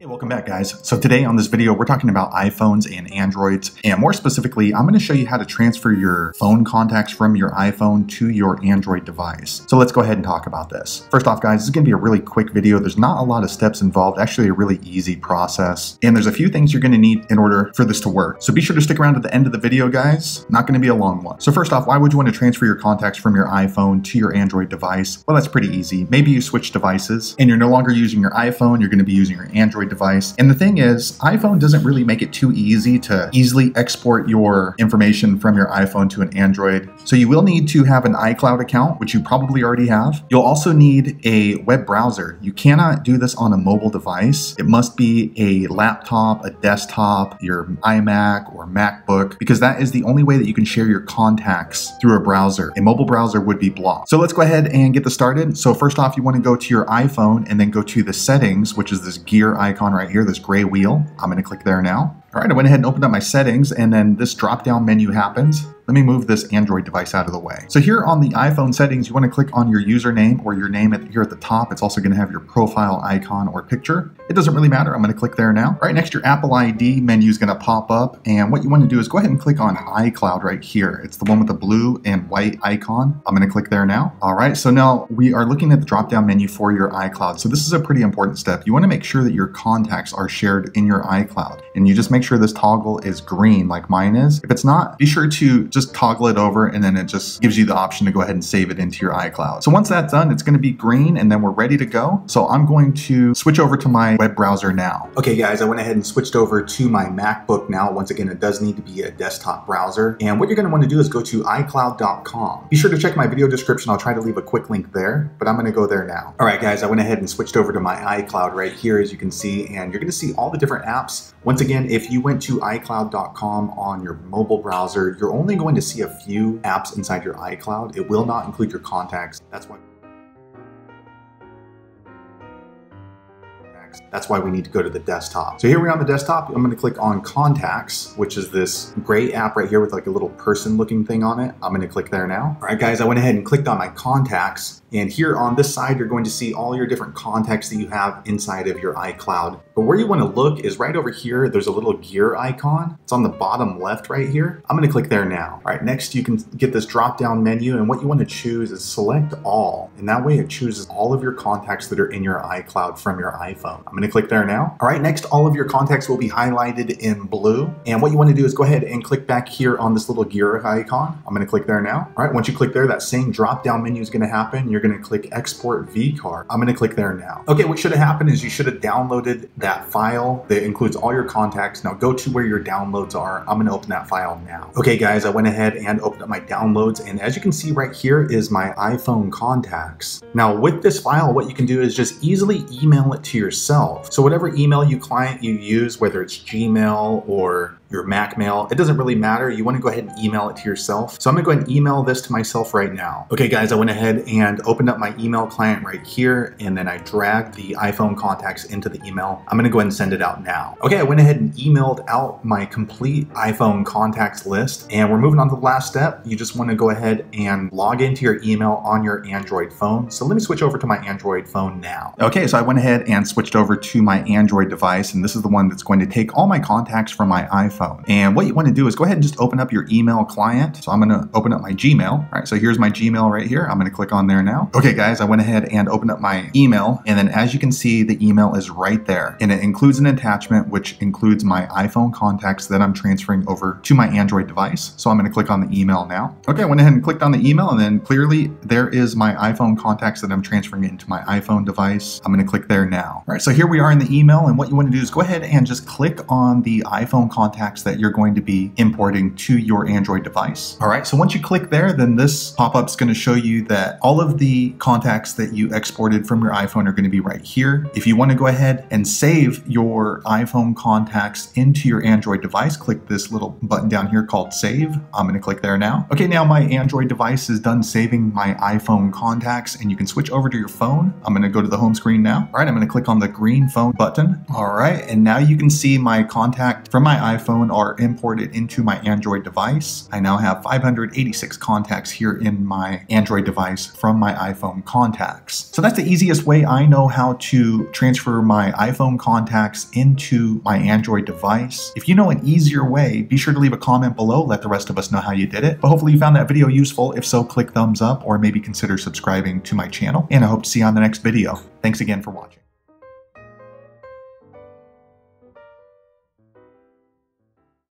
Hey, welcome back guys. So today on this video, we're talking about iPhones and Androids, and more specifically, I'm gonna show you how to transfer your phone contacts from your iPhone to your Android device. So let's go ahead and talk about this. First off guys, this is gonna be a really quick video. There's not a lot of steps involved, actually a really easy process. And there's a few things you're gonna need in order for this to work. So be sure to stick around to the end of the video guys. Not gonna be a long one. So first off, why would you wanna transfer your contacts from your iPhone to your Android device? Well, that's pretty easy. Maybe you switch devices and you're no longer using your iPhone, you're gonna be using your Android device. And the thing is, iPhone doesn't really make it too easy to easily export your information from your iPhone to an Android. So you will need to have an iCloud account, which you probably already have. You'll also need a web browser. You cannot do this on a mobile device. It must be a laptop, a desktop, your iMac or MacBook, because that is the only way that you can share your contacts through a browser. A mobile browser would be blocked. So let's go ahead and get this started. So first off, you want to go to your iPhone and then go to the settings, which is this gear icon right here, this gray wheel. I'm to click there now. All right, I went ahead and opened up my settings and then this drop down menu happens. Let me move this Android device out of the way. So here on the iPhone settings, you want to click on your username or your name at, here at the top. It's also going to have your profile icon or picture. It doesn't really matter. I'm going to click there now. Right next, your Apple ID menu is going to pop up. And what you want to do is go ahead and click on iCloud right here. It's the one with the blue and white icon. I'm going to click there now. All right, so now we are looking at the drop down menu for your iCloud. So this is a pretty important step. You want to make sure that your contacts are shared in your iCloud. And you just make sure this toggle is green like mine is. If it's not, be sure to just just toggle it over and then it just gives you the option to go ahead and save it into your iCloud. So once that's done, it's going to be green and then we're ready to go. So I'm going to switch over to my web browser now. Okay guys, I went ahead and switched over to my MacBook now. Once again, it does need to be a desktop browser. And what you're going to want to do is go to iCloud.com. Be sure to check my video description. I'll try to leave a quick link there, but I'm going to go there now. All right guys, I went ahead and switched over to my iCloud right here as you can see, and you're going to see all the different apps. Once again, if you went to iCloud.com on your mobile browser, you're only going to see a few apps inside your iCloud. It will not include your contacts. That's why. That's why we need to go to the desktop. So here we are on the desktop. I'm going to click on contacts, which is this gray app right here with like a little person looking thing on it. I'm going to click there now. All right, guys, I went ahead and clicked on my contacts. And here on this side, you're going to see all your different contacts that you have inside of your iCloud. But where you want to look is right over here. There's a little gear icon. It's on the bottom left right here. I'm going to click there now. All right, next you can get this drop down menu. And what you want to choose is select all. And that way it chooses all of your contacts that are in your iCloud from your iPhone. I'm going to click there now. All right, next all of your contacts will be highlighted in blue. And what you want to do is go ahead and click back here on this little gear icon. I'm going to click there now. All right, once you click there, that same drop down menu is going to happen. You're going to click export vCard. I'm to click there now. Okay, what should have happened is you should have downloaded that file that includes all your contacts. Now go to where your downloads are. I'm to open that file now. Okay, guys, I went ahead and opened up my downloads. And as you can see right here is my iPhone contacts. Now with this file, what you can do is just easily email it to yourself. So whatever email you client you use, whether it's Gmail or your Mac mail. It doesn't really matter. You want to go ahead and email it to yourself. So I'm going to go ahead and email this to myself right now. Okay, guys, I went ahead and opened up my email client right here, and then I dragged the iPhone contacts into the email. I'm going to go ahead and send it out now. Okay, I went ahead and emailed out my complete iPhone contacts list, and we're moving on to the last step. You just want to go ahead and log into your email on your Android phone. So let me switch over to my Android phone now. Okay, so I went ahead and switched over to my Android device, and this is the one that's going to take all my contacts from my iPhone phone. And what you want to do is go ahead and just open up your email client. So I'm going to open up my Gmail. All right, so here's my Gmail right here. I'm going to click on there now. Okay, guys, I went ahead and opened up my email. And then as you can see, the email is right there. And it includes an attachment, which includes my iPhone contacts that I'm transferring over to my Android device. So I'm going to click on the email now. Okay, I went ahead and clicked on the email. And then clearly there is my iPhone contacts that I'm transferring into my iPhone device. I'm going to click there now. All right, so here we are in the email. And what you want to do is go ahead and just click on the iPhone contacts contacts that you're going to be importing to your Android device. All right, so once you click there, then this pop-up is going to show you that all of the contacts that you exported from your iPhone are going to be right here. If you want to go ahead and save your iPhone contacts into your Android device, click this little button down here called Save. I'm going to click there now. Okay, now my Android device is done saving my iPhone contacts and you can switch over to your phone. I'm going to go to the home screen now. All right, I'm going to click on the green phone button. All right, and now you can see my contact from my iPhone are imported into my Android device. I now have 586 contacts here in my Android device from my iPhone contacts. So that's the easiest way I know how to transfer my iPhone contacts into my Android device. If you know an easier way, be sure to leave a comment below, let the rest of us know how you did it. But hopefully you found that video useful. If so, click thumbs up or maybe consider subscribing to my channel. And I hope to see you on the next video. Thanks again for watching.